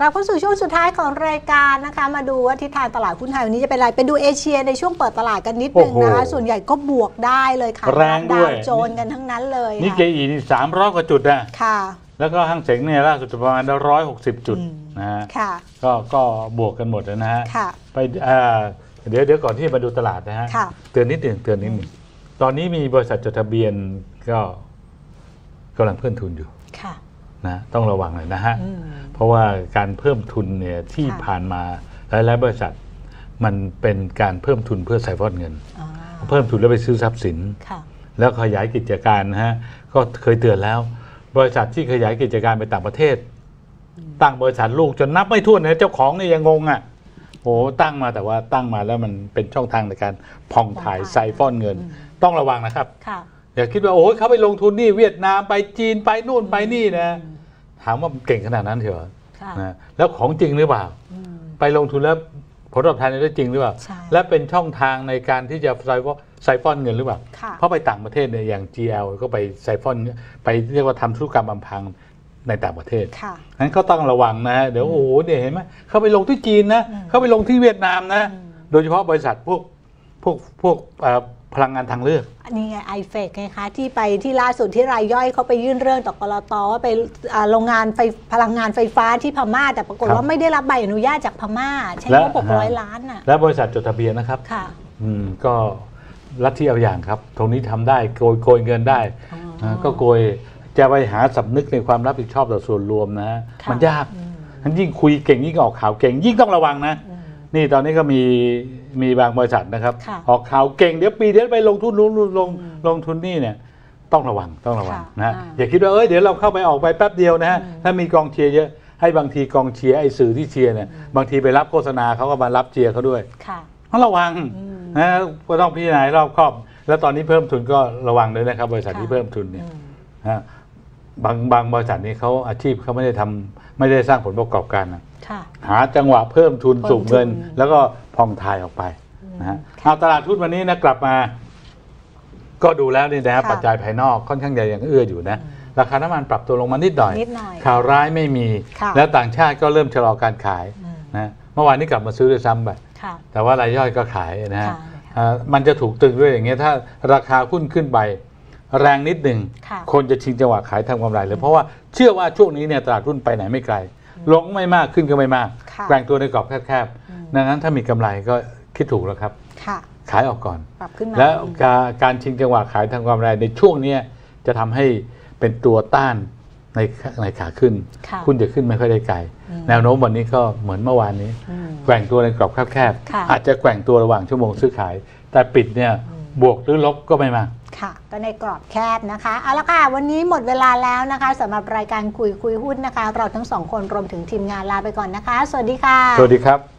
กลับเข้าสู่ช่วงสุดท้ายของรายการนะคะ มาดูว่าทิศทางตลาดหุ้นไทยวันนี้จะเป็นอะไรไปดูเอเชียในช่วงเปิดตลาดกันนิดนึงนะคะโอ้โหส่วนใหญ่ก็บวกได้เลยค่ะแรงด้วยดาวโจนกันทั้งนั้นเลยนี่ค่ะเกอีนี่สามร้อยกว่าจุดนะค่ะ แล้วก็ห้างเสงเนี่ยล่าสุดประมาณร้อยหกสิบจุดอืมนะฮะค่ะก็ก็บวกกันหมดนะฮะค่ะไปอ่าเดี๋ยวเดี๋ยวก่อนที่จะมาดูตลาดนะฮะค่ะเตือนนิดหนึ่งเตือนนิดหนึ่งตอนนี้มีบริษัทจดทะเบียนก็กำลังเพิ่มทุนอยู่ค่ะนะต้องระวังหน่อยนะฮะอืม เพราะว่าการเพิ่มทุนเนี่ยที่ค่ะผ่านมาหลายๆบริษัท มันเป็นการเพิ่มทุนเพื่อใส่ฟอนเงินอ่าเพิ่มทุนแล้วไปซื้อทรัพย์สินค่ะแล้วขยายกิจการนะฮะก็เคยเตือนแล้ว บริษัทที่ขยายกิจการไปต่างประเทศ ตั้งบริษัทลูกจนนับไม่ถ้วนนะเจ้าของเนี่ยยังงงอะโอ้ตั้งมาแต่ว่าตั้งมาแล้วมันเป็นช่องทางในการผ่องถ่ายผ่องถ่ายไซฟอนเงิน ต้องระวังนะครับค่ะอย่าคิดว่าโอ้ยเขาไปลงทุนนี่เวียดนามไปจีนไปนู่นไปนี่นะ ถามว่าเก่งขนาดนั้นเถอะค่ะนะแล้วของจริงหรือเปล่าอืมไปลงทุนแล้วผลตอบแทนได้จริงหรือเปล่าใช่และเป็นช่องทางในการที่จะไซฟอนไซฟอนเงินหรือเปล่าค่ะเพราะไปต่างประเทศเนี่ยอย่าง GL ก็ไปไซฟอนไปเรียกว่าทำธุรกรรมอำพรางในต่างประเทศค่ะงั้นก็ต้องระวังนะฮะเดี๋ยวโอ้โหเนี่ยเห็นไหมเขาไปลงที่จีนนะอืมเขาไปลงที่เวียดนามนะอืมโดยเฉพาะบริษัทพวกพวกพวกเอ่อ พลังงานทางเลือก อันนี้ไงไอเฟกไงคะ ที่ไปที่ล่าสุดที่รายย่อยเขาไปยื่นเรื่องต่อกรตว่าไปอ่าโรงงานไฟพลังงานไฟฟ้าที่พม่า แต่ปรากฏครับว่าไม่ได้รับใบอนุญาตจากพม่า ใช้และงบหกร้อยล้านน่ะและบริษัทจดทะเบียนนะครับค่ะอืมก็ลัทธิเอาอย่างครับ ตรงนี้ทำได้โกยโกยเงินได้อ๋อนะก็โกยจะไปหาสำนึกในความรับผิดชอบต่อส่วนรวมนะฮะค่ะมันยากอืมทั้นยิ่งคุยเก่งยิ่งออกข่าวเก่งยิ่งต้องระวังนะอืม นี่ตอนนี้ก็มีมีบางบริษัทนะครับ ค่ะออกข่าวเก่งเดี๋ยวปีเดียวไปลงทุนนู้นลงลงอืมลงทุนนี่เนี่ยต้องระวังต้องระวังค่ะนะฮะอ่าอย่าคิดว่าเอ้ยเดี๋ยวเราเข้าไปออกไปแป๊บเดียวนะฮะอืมถ้ามีกองเชียร์เยอะให้บางทีกองเชียร์ไอ้สื่อที่เชียร์เนี่ยบางทีไปรับโฆษณาเขาก็มารับเชียร์เขาด้วย ค่ะ ต้องระวังอืมนะก็ต้องพิจารณาให้รอบครอบ แล้วตอนนี้เพิ่มทุนก็ระวังด้วยนะครับ บริษัทค่ะที่เพิ่มทุนเนี่ยอืมนะฮะบางบางบริษัทนี่เขาอาชีพเขาไม่ได้ทำไม่ได้สร้างผลประกอบการนะค่ะ หาจังหวะเพิ่มทุนเพิ่มสูบเงินทุนแล้วก็พองทายออกไปนะฮะค่ะเอาตลาดทุนวันนี้นะกลับมา ก็ดูแล้วนี่นะครับค่ะปัจจัยภายนอกค่อนข้างจะยังเอื้ออยู่นะราคาน้ำมันปรับตัวลงมานิดหน่อยนิดหน่อยข่าวร้ายไม่มีค่ะแล้วต่างชาติก็เริ่มชะลอการขายอืมนะเมื่อวานนี้กลับมาซื้อด้วยซ้ำไปค่ะแต่ว่ารายย่อยก็ขายนะฮะค่ะอ่ามันจะถูกตึงด้วยอย่างเงี้ยถ้าราคาหุ้นขึ้นไปแรงนิดหนึ่งค่ะคนจะชิงจังหวะขายทำกำไรเลยเพราะว่าเชื่อว่าช่วงนี้เนี่ยตลาดหุ้นไปไหนไม่ไกล ลงไม่มากขึ้นก็ไม่มากค่ะแกว่งตัวในกรอบแคบอืมๆดังนั้นถ้ามีกำไรก็คิดถูกแล้วครับค่ะขายออกก่อนปรับขึ้นมาแล้วการการชิงจังหวะขายทำกำไรในช่วงเนี้ยจะทำให้เป็นตัวต้านในในขาขึ้นค่ะหุ้นจะขึ้นไม่ค่อยได้ไกลอืมแนวโน้มวันนี้ก็เหมือนเมื่อวานนี้อืมแกว่งตัวในกรอบแคบค่ะๆอาจจะแกว่งตัวระหว่างชั่วโมงซื้อขาย แต่ปิดเนี่ยบวกหรือลบก็ไม่มาก ค่ะ ก็ในกรอบแคบนะคะ เอาละค่ะ วันนี้หมดเวลาแล้วนะคะสำหรับรายการคุยคุยหุ้นนะคะ เราทั้งสองคนรวมถึงทีมงานลาไปก่อนนะคะ สวัสดีค่ะ สวัสดีครับ